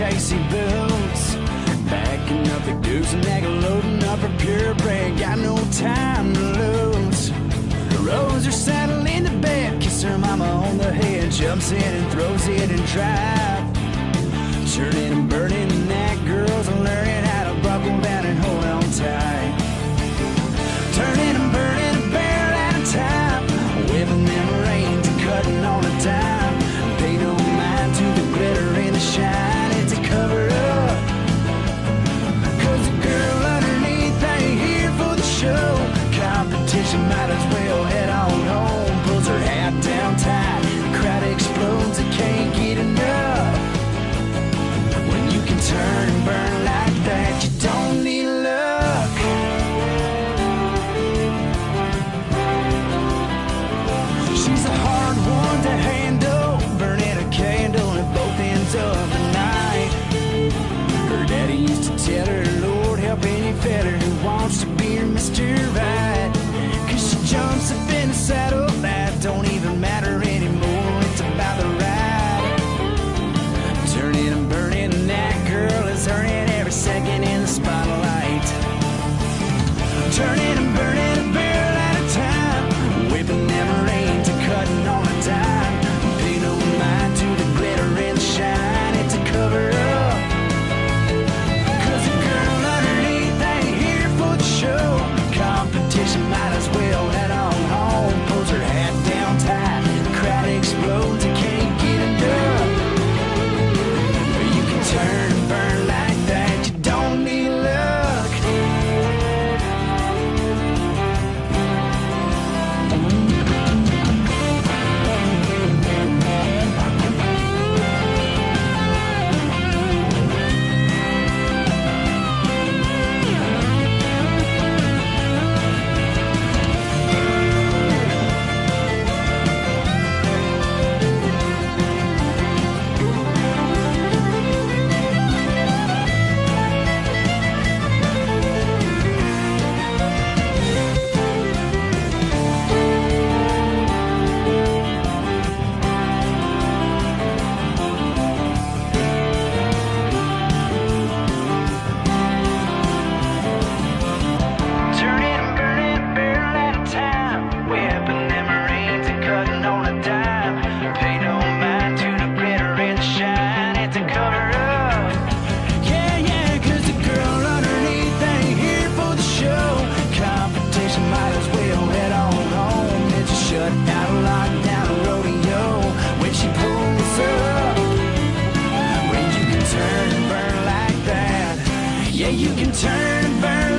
Casey boots, builds. Backing up the goose neck, loading up her purebred. Got no time to lose. Rose her saddle the bed, kiss her mama on the head. Jumps in and throws it and drive. Turning and burning, that girl's learning. Yeah, you can turn and burn.